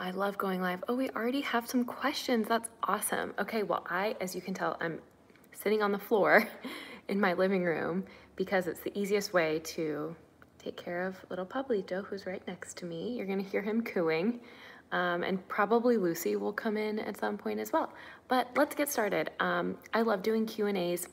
I love going live. Oh, we already have some questions. That's awesome. Okay, well, I, as you can tell, I'm sitting on the floor in my living room because it's the easiest way to take care of little Pablito, who's right next to me. You're gonna hear him cooing. Um, and probably Lucy will come in at some point as well. But let's get started. Um, I love doing Q&As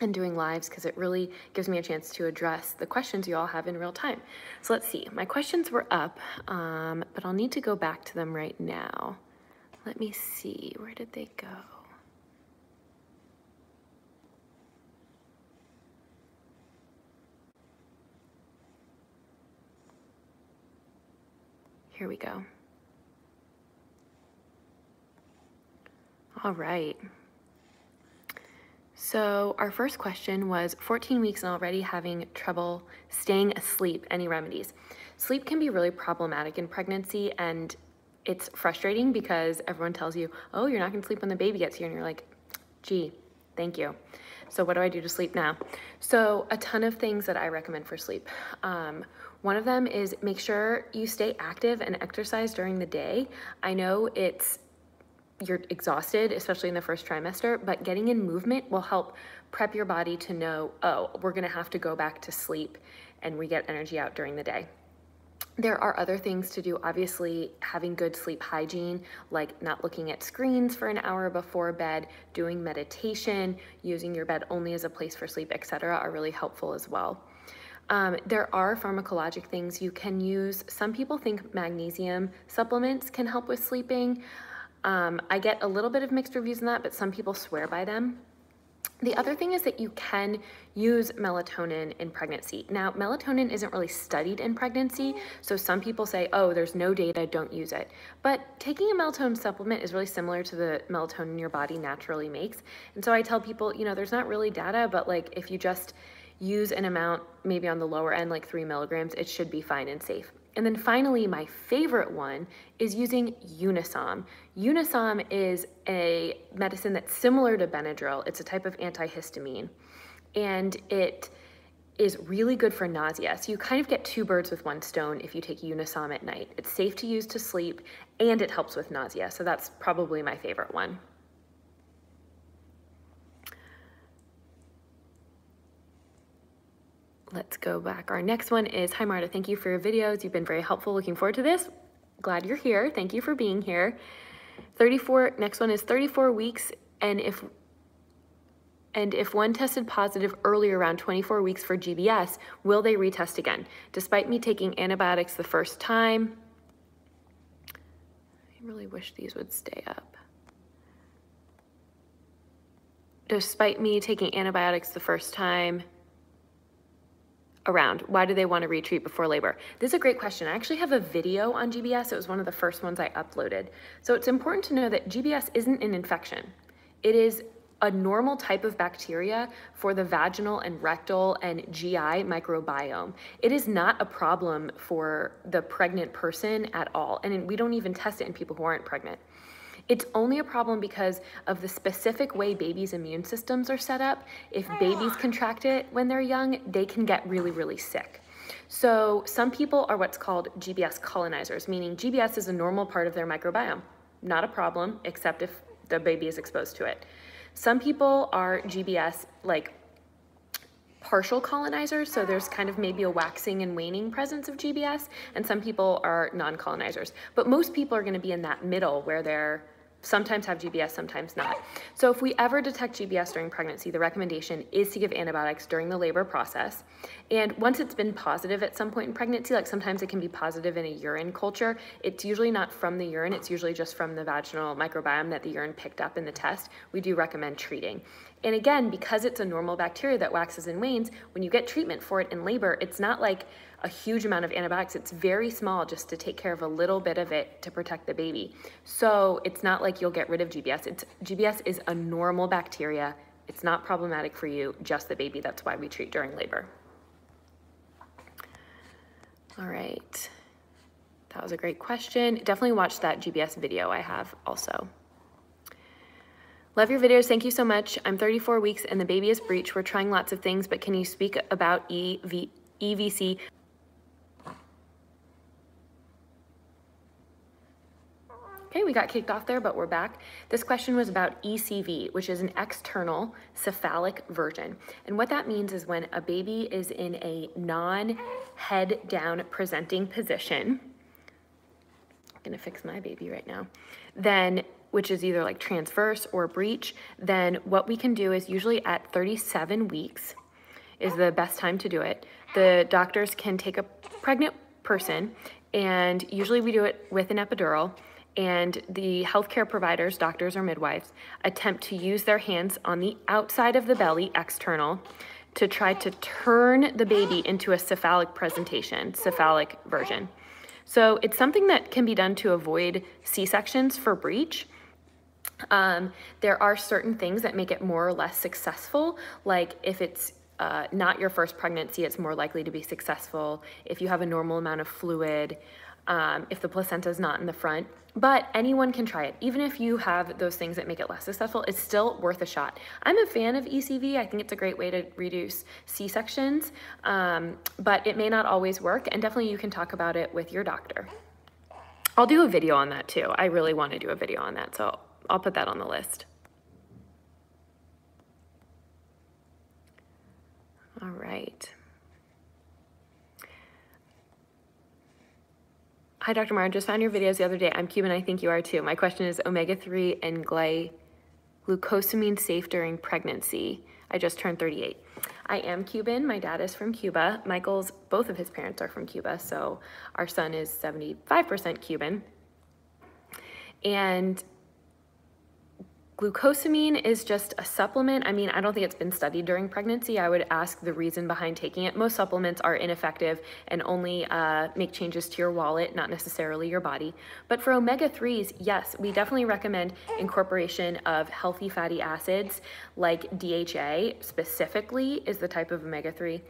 and doing lives because it really gives me a chance to address the questions you all have in real time. So let's see, my questions were up, um, but I'll need to go back to them right now. Let me see, where did they go? Here we go. All right. So our first question was 14 weeks and already having trouble staying asleep, any remedies? Sleep can be really problematic in pregnancy and it's frustrating because everyone tells you, oh, you're not gonna sleep when the baby gets here. And you're like, gee, thank you. So what do I do to sleep now? So a ton of things that I recommend for sleep. Um, one of them is make sure you stay active and exercise during the day. I know it's you're exhausted, especially in the first trimester, but getting in movement will help prep your body to know, oh, we're gonna have to go back to sleep and we get energy out during the day. There are other things to do. Obviously, having good sleep hygiene, like not looking at screens for an hour before bed, doing meditation, using your bed only as a place for sleep, etc., are really helpful as well. Um, there are pharmacologic things you can use. Some people think magnesium supplements can help with sleeping. Um, I get a little bit of mixed reviews on that, but some people swear by them. The other thing is that you can use melatonin in pregnancy. Now, melatonin isn't really studied in pregnancy, so some people say, oh, there's no data, don't use it. But taking a melatonin supplement is really similar to the melatonin your body naturally makes. And so I tell people, you know, there's not really data, but like if you just use an amount maybe on the lower end, like three milligrams, it should be fine and safe. And then finally, my favorite one is using Unisom. Unisom is a medicine that's similar to Benadryl. It's a type of antihistamine. And it is really good for nausea. So you kind of get two birds with one stone if you take Unisom at night. It's safe to use to sleep and it helps with nausea. So that's probably my favorite one. Let's go back. Our next one is, hi Marta, thank you for your videos. You've been very helpful. Looking forward to this. Glad you're here. Thank you for being here. 34, next one is 34 weeks. And if and if one tested positive earlier around 24 weeks for GBS, will they retest again? Despite me taking antibiotics the first time, I really wish these would stay up. Despite me taking antibiotics the first time, around? Why do they want to retreat before labor? This is a great question. I actually have a video on GBS. It was one of the first ones I uploaded. So it's important to know that GBS isn't an infection. It is a normal type of bacteria for the vaginal and rectal and GI microbiome. It is not a problem for the pregnant person at all. And we don't even test it in people who aren't pregnant. It's only a problem because of the specific way babies' immune systems are set up. If ah. babies contract it when they're young, they can get really, really sick. So some people are what's called GBS colonizers, meaning GBS is a normal part of their microbiome. Not a problem, except if the baby is exposed to it. Some people are GBS like partial colonizers, so there's kind of maybe a waxing and waning presence of GBS, and some people are non-colonizers. But most people are gonna be in that middle where they're sometimes have GBS, sometimes not. So if we ever detect GBS during pregnancy, the recommendation is to give antibiotics during the labor process. And once it's been positive at some point in pregnancy, like sometimes it can be positive in a urine culture, it's usually not from the urine, it's usually just from the vaginal microbiome that the urine picked up in the test. We do recommend treating. And again, because it's a normal bacteria that waxes and wanes, when you get treatment for it in labor, it's not like a huge amount of antibiotics. It's very small just to take care of a little bit of it to protect the baby. So it's not like you'll get rid of GBS. It's, GBS is a normal bacteria. It's not problematic for you, just the baby. That's why we treat during labor. All right. That was a great question. Definitely watch that GBS video I have also. Love your videos. Thank you so much. I'm 34 weeks and the baby is breech. We're trying lots of things, but can you speak about EV, EVC Okay, we got kicked off there, but we're back. This question was about ECV, which is an external cephalic version. And what that means is when a baby is in a non-head down presenting position, I'm gonna fix my baby right now, then which is either like transverse or breech, then what we can do is usually at 37 weeks is the best time to do it. The doctors can take a pregnant person and usually we do it with an epidural and the healthcare providers, doctors or midwives, attempt to use their hands on the outside of the belly, external, to try to turn the baby into a cephalic presentation, cephalic version. So it's something that can be done to avoid C-sections for breech. Um, there are certain things that make it more or less successful, like if it's uh, not your first pregnancy, it's more likely to be successful. If you have a normal amount of fluid, um, if the placenta is not in the front. But anyone can try it. Even if you have those things that make it less successful, it's still worth a shot. I'm a fan of ECV. I think it's a great way to reduce C-sections, um, but it may not always work, and definitely you can talk about it with your doctor. I'll do a video on that too. I really want to do a video on that, so I'll put that on the list. All right. Hi, Dr. Mar. Just found your videos the other day. I'm Cuban. I think you are too. My question is omega-3 and gly glucosamine safe during pregnancy. I just turned 38. I am Cuban. My dad is from Cuba. Michael's, both of his parents are from Cuba, so our son is 75% Cuban. And Glucosamine is just a supplement. I mean, I don't think it's been studied during pregnancy. I would ask the reason behind taking it. Most supplements are ineffective and only uh, make changes to your wallet, not necessarily your body. But for omega-3s, yes, we definitely recommend incorporation of healthy fatty acids like DHA specifically is the type of omega-3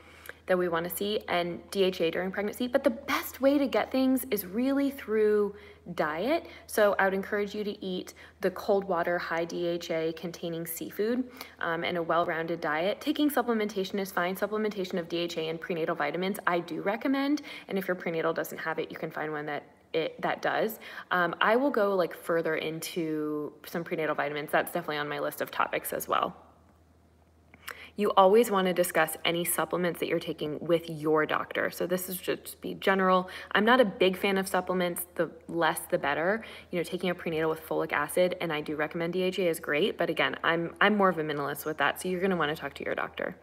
that we want to see and DHA during pregnancy. But the best way to get things is really through diet. So I would encourage you to eat the cold water, high DHA containing seafood um, and a well-rounded diet. Taking supplementation is fine. Supplementation of DHA and prenatal vitamins, I do recommend. And if your prenatal doesn't have it, you can find one that it, that does. Um, I will go like further into some prenatal vitamins. That's definitely on my list of topics as well. You always want to discuss any supplements that you're taking with your doctor. So this is just be general. I'm not a big fan of supplements. The less, the better. You know, taking a prenatal with folic acid, and I do recommend DHA is great. But again, I'm I'm more of a minimalist with that. So you're going to want to talk to your doctor.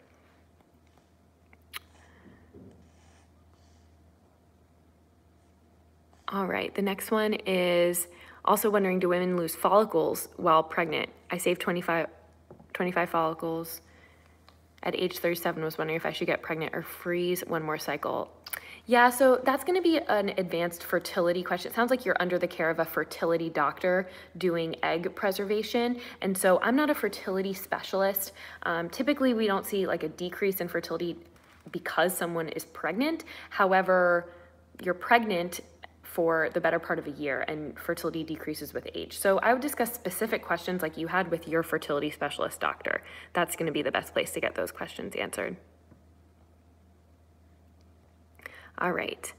All right, the next one is also wondering, do women lose follicles while pregnant? I saved 25, 25 follicles at age 37 was wondering if I should get pregnant or freeze one more cycle. Yeah, so that's going to be an advanced fertility question. It sounds like you're under the care of a fertility doctor doing egg preservation. And so I'm not a fertility specialist. Um, typically, we don't see like a decrease in fertility because someone is pregnant. However, you're pregnant for the better part of a year and fertility decreases with age. So I would discuss specific questions like you had with your fertility specialist doctor. That's going to be the best place to get those questions answered. All right.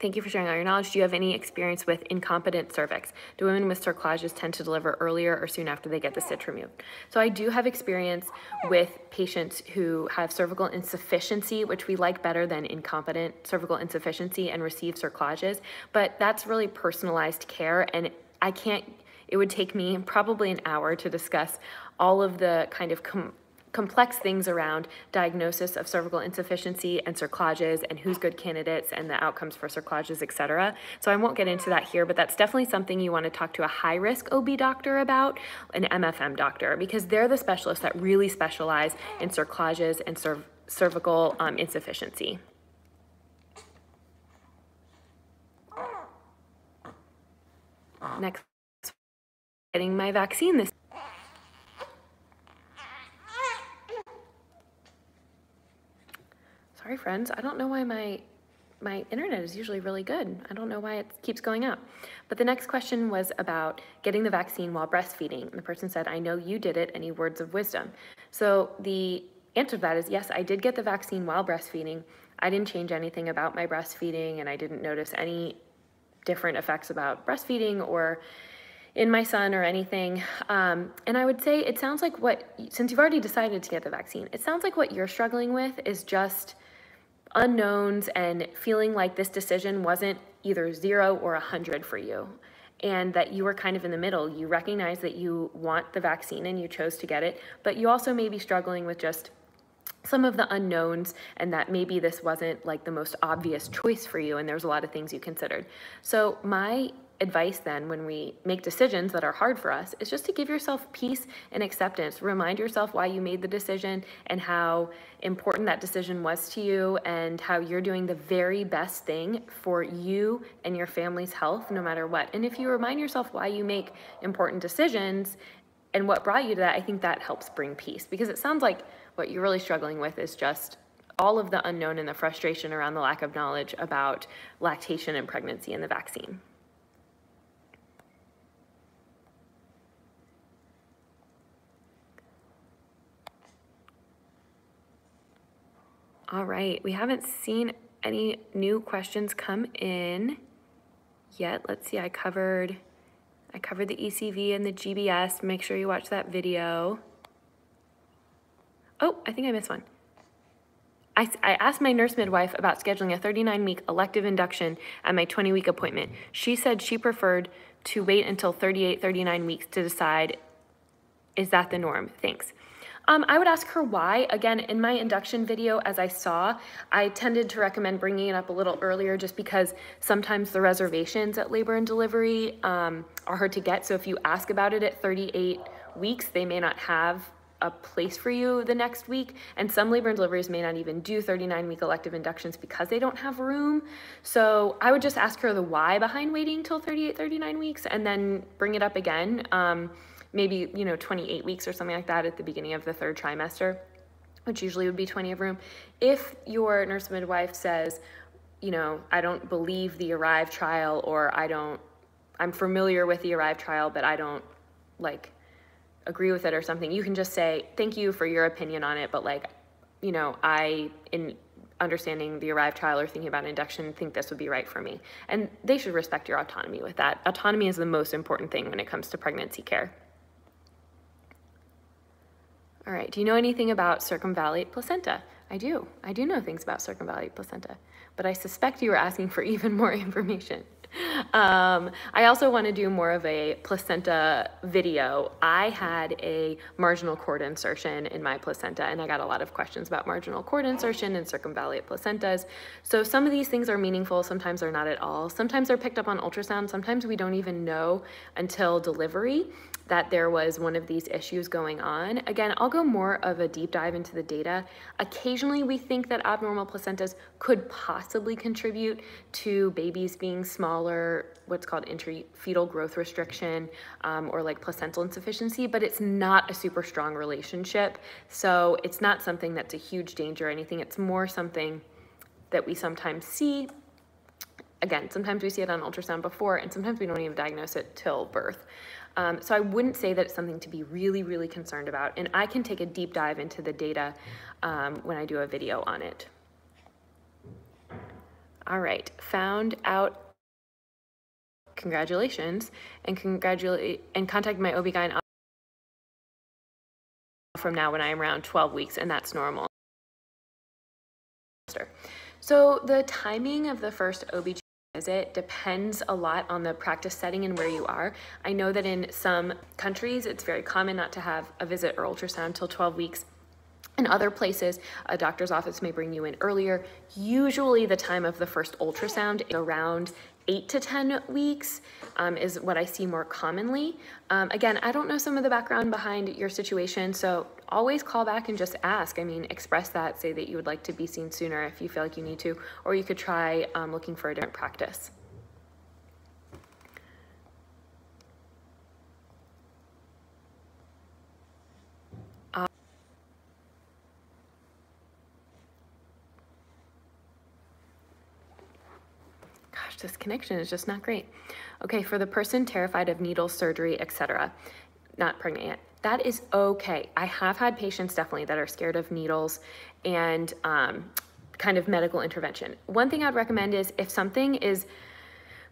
Thank you for sharing all your knowledge. Do you have any experience with incompetent cervix? Do women with cerclages tend to deliver earlier or soon after they get the cyst removed? So I do have experience with patients who have cervical insufficiency, which we like better than incompetent cervical insufficiency and receive cerclages, but that's really personalized care and I can't, it would take me probably an hour to discuss all of the kind of complex things around diagnosis of cervical insufficiency and cerclages and who's good candidates and the outcomes for cerclages, et cetera. So I won't get into that here, but that's definitely something you want to talk to a high risk OB doctor about, an MFM doctor, because they're the specialists that really specialize in cerclages and cerv cervical um, insufficiency. Next, getting my vaccine this Sorry, friends. I don't know why my my internet is usually really good. I don't know why it keeps going out. But the next question was about getting the vaccine while breastfeeding. And the person said, I know you did it. Any words of wisdom? So the answer to that is yes, I did get the vaccine while breastfeeding. I didn't change anything about my breastfeeding and I didn't notice any different effects about breastfeeding or in my son or anything. Um, and I would say it sounds like what, since you've already decided to get the vaccine, it sounds like what you're struggling with is just unknowns and feeling like this decision wasn't either zero or a hundred for you. And that you were kind of in the middle. You recognize that you want the vaccine and you chose to get it, but you also may be struggling with just some of the unknowns and that maybe this wasn't like the most obvious choice for you and there's a lot of things you considered. So my advice then when we make decisions that are hard for us is just to give yourself peace and acceptance. Remind yourself why you made the decision and how important that decision was to you and how you're doing the very best thing for you and your family's health no matter what. And if you remind yourself why you make important decisions and what brought you to that, I think that helps bring peace because it sounds like what you're really struggling with is just all of the unknown and the frustration around the lack of knowledge about lactation and pregnancy and the vaccine. All right, we haven't seen any new questions come in yet. Let's see, I covered I covered the ECV and the GBS. Make sure you watch that video. Oh, I think I missed one. I, I asked my nurse midwife about scheduling a 39 week elective induction at my 20 week appointment. She said she preferred to wait until 38, 39 weeks to decide is that the norm? Thanks. Um, I would ask her why. Again, in my induction video, as I saw, I tended to recommend bringing it up a little earlier just because sometimes the reservations at labor and delivery um, are hard to get. So if you ask about it at 38 weeks, they may not have a place for you the next week. And some labor and deliveries may not even do 39 week elective inductions because they don't have room. So I would just ask her the why behind waiting till 38, 39 weeks and then bring it up again. Um, maybe, you know, 28 weeks or something like that at the beginning of the third trimester, which usually would be 20 of room. If your nurse midwife says, you know, I don't believe the ARRIVE trial or I don't, I'm familiar with the ARRIVE trial, but I don't like agree with it or something, you can just say, thank you for your opinion on it, but like, you know, I, in understanding the ARRIVE trial or thinking about induction, think this would be right for me. And they should respect your autonomy with that. Autonomy is the most important thing when it comes to pregnancy care. All right, do you know anything about circumvallate placenta? I do. I do know things about circumvallate placenta, but I suspect you were asking for even more information. Um, I also want to do more of a placenta video. I had a marginal cord insertion in my placenta, and I got a lot of questions about marginal cord insertion and circumvallate placentas. So some of these things are meaningful, sometimes they're not at all. Sometimes they're picked up on ultrasound, sometimes we don't even know until delivery that there was one of these issues going on. Again, I'll go more of a deep dive into the data. Occasionally, we think that abnormal placentas could possibly contribute to babies being smaller, what's called intrafetal growth restriction, um, or like placental insufficiency, but it's not a super strong relationship. So it's not something that's a huge danger or anything. It's more something that we sometimes see again, sometimes we see it on ultrasound before, and sometimes we don't even diagnose it till birth. Um, so I wouldn't say that it's something to be really, really concerned about. And I can take a deep dive into the data um, when I do a video on it. All right, found out congratulations and congratulate and contact my OB-GYN from now when I am around 12 weeks and that's normal. So the timing of the first OB visit depends a lot on the practice setting and where you are. I know that in some countries it's very common not to have a visit or ultrasound until 12 weeks. In other places, a doctor's office may bring you in earlier. Usually the time of the first ultrasound is around eight to 10 weeks um, is what I see more commonly. Um, again, I don't know some of the background behind your situation, so always call back and just ask. I mean, express that, say that you would like to be seen sooner if you feel like you need to, or you could try um, looking for a different practice. This connection is just not great. Okay, for the person terrified of needle surgery, etc., not pregnant yet, that is okay. I have had patients definitely that are scared of needles and um, kind of medical intervention. One thing I'd recommend is if something is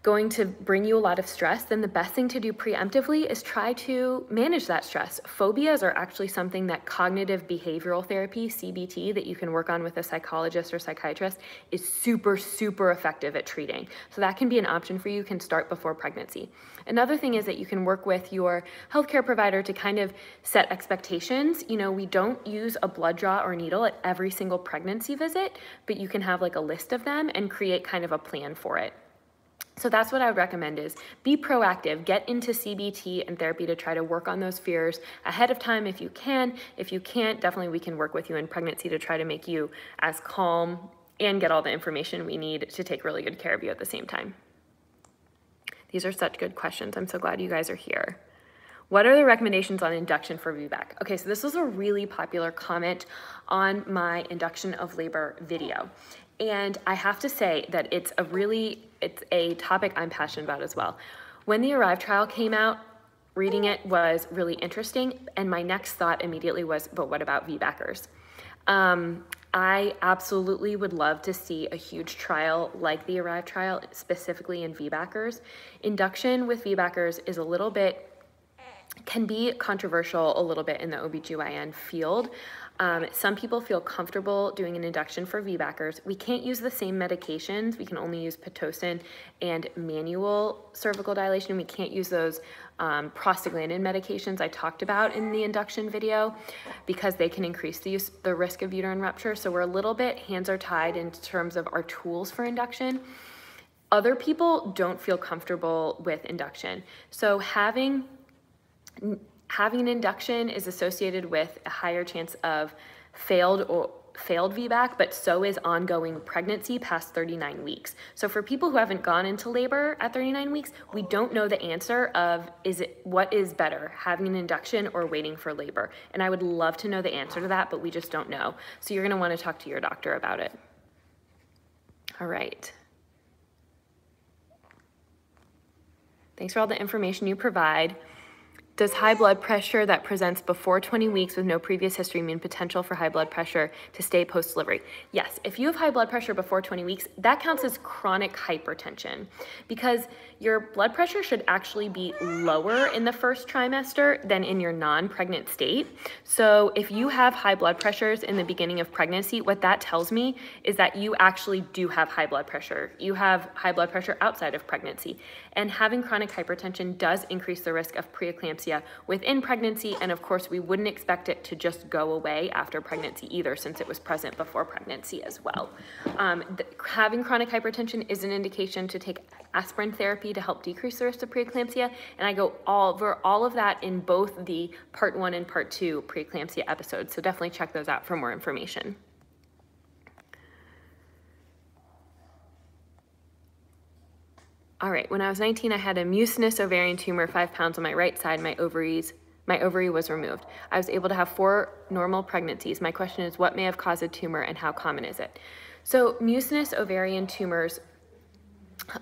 going to bring you a lot of stress, then the best thing to do preemptively is try to manage that stress. Phobias are actually something that cognitive behavioral therapy, CBT, that you can work on with a psychologist or psychiatrist is super, super effective at treating. So that can be an option for you, can start before pregnancy. Another thing is that you can work with your healthcare provider to kind of set expectations. You know, we don't use a blood draw or needle at every single pregnancy visit, but you can have like a list of them and create kind of a plan for it. So that's what I would recommend is be proactive, get into CBT and therapy to try to work on those fears ahead of time if you can. If you can't, definitely we can work with you in pregnancy to try to make you as calm and get all the information we need to take really good care of you at the same time. These are such good questions. I'm so glad you guys are here. What are the recommendations on induction for VBAC? Okay, so this was a really popular comment on my induction of labor video. And I have to say that it's a really, it's a topic I'm passionate about as well. When the Arrive trial came out, reading it was really interesting. And my next thought immediately was, but what about VBACers? Um, I absolutely would love to see a huge trial like the Arrive trial, specifically in VBACers. Induction with VBACers is a little bit can be controversial a little bit in the OBGYN field. Um, some people feel comfortable doing an induction for VBACers. We can't use the same medications. We can only use Pitocin and manual cervical dilation. We can't use those um, prostaglandin medications I talked about in the induction video because they can increase the, use, the risk of uterine rupture. So we're a little bit, hands are tied in terms of our tools for induction. Other people don't feel comfortable with induction. So having having an induction is associated with a higher chance of failed or failed VBAC, but so is ongoing pregnancy past 39 weeks. So for people who haven't gone into labor at 39 weeks, we don't know the answer of is it what is better, having an induction or waiting for labor. And I would love to know the answer to that, but we just don't know. So you're gonna wanna talk to your doctor about it. All right. Thanks for all the information you provide. Does high blood pressure that presents before 20 weeks with no previous history mean potential for high blood pressure to stay post delivery? Yes, if you have high blood pressure before 20 weeks, that counts as chronic hypertension because your blood pressure should actually be lower in the first trimester than in your non pregnant state. So if you have high blood pressures in the beginning of pregnancy, what that tells me is that you actually do have high blood pressure. You have high blood pressure outside of pregnancy. And having chronic hypertension does increase the risk of preeclampsia within pregnancy. And of course, we wouldn't expect it to just go away after pregnancy either, since it was present before pregnancy as well. Um, having chronic hypertension is an indication to take aspirin therapy to help decrease the risk of preeclampsia. And I go all over all of that in both the part one and part two preeclampsia episodes. So definitely check those out for more information. All right, when I was 19, I had a mucinous ovarian tumor, five pounds on my right side, my ovaries, my ovary was removed. I was able to have four normal pregnancies. My question is what may have caused a tumor and how common is it? So mucinous ovarian tumors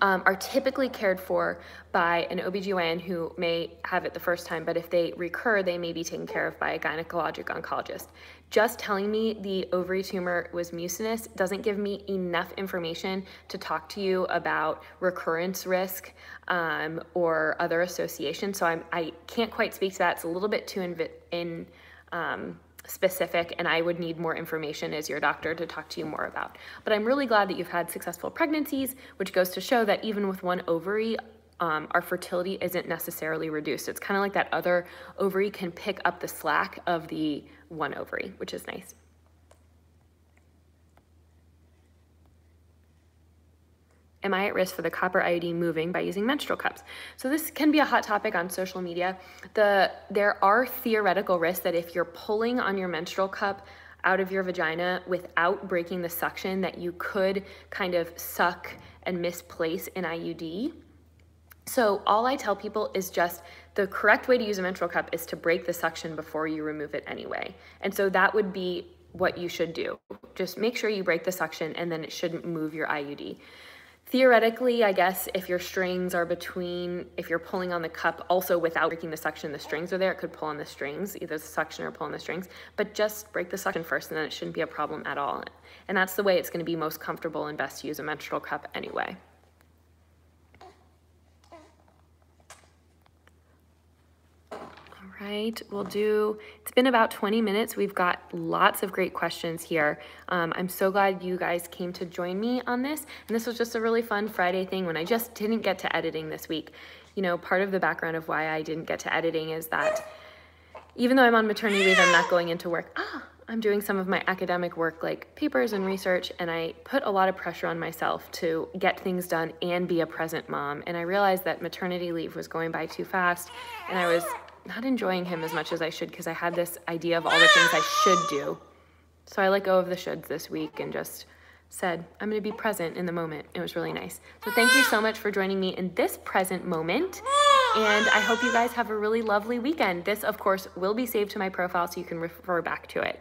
um, are typically cared for by an OBGYN who may have it the first time, but if they recur, they may be taken care of by a gynecologic oncologist. Just telling me the ovary tumor was mucinous doesn't give me enough information to talk to you about recurrence risk um, or other associations. So I'm, I can't quite speak to that. It's a little bit too in, in um, specific and I would need more information as your doctor to talk to you more about. But I'm really glad that you've had successful pregnancies, which goes to show that even with one ovary, um, our fertility isn't necessarily reduced. It's kind of like that other ovary can pick up the slack of the one ovary, which is nice. Am I at risk for the copper IUD moving by using menstrual cups? So this can be a hot topic on social media. The, there are theoretical risks that if you're pulling on your menstrual cup out of your vagina without breaking the suction that you could kind of suck and misplace an IUD. So all I tell people is just the correct way to use a menstrual cup is to break the suction before you remove it anyway. And so that would be what you should do. Just make sure you break the suction and then it shouldn't move your IUD. Theoretically, I guess if your strings are between, if you're pulling on the cup also without breaking the suction, the strings are there, it could pull on the strings, either the suction or pull on the strings, but just break the suction first and then it shouldn't be a problem at all. And that's the way it's gonna be most comfortable and best to use a menstrual cup anyway. Right, we'll do, it's been about 20 minutes. We've got lots of great questions here. Um, I'm so glad you guys came to join me on this. And this was just a really fun Friday thing when I just didn't get to editing this week. You know, part of the background of why I didn't get to editing is that even though I'm on maternity leave, I'm not going into work. Ah, I'm doing some of my academic work like papers and research and I put a lot of pressure on myself to get things done and be a present mom. And I realized that maternity leave was going by too fast and I was not enjoying him as much as I should because I had this idea of all the things I should do. So I let go of the shoulds this week and just said, I'm going to be present in the moment. It was really nice. So thank you so much for joining me in this present moment. And I hope you guys have a really lovely weekend. This, of course, will be saved to my profile so you can refer back to it.